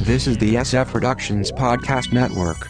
This is the SF Productions Podcast Network.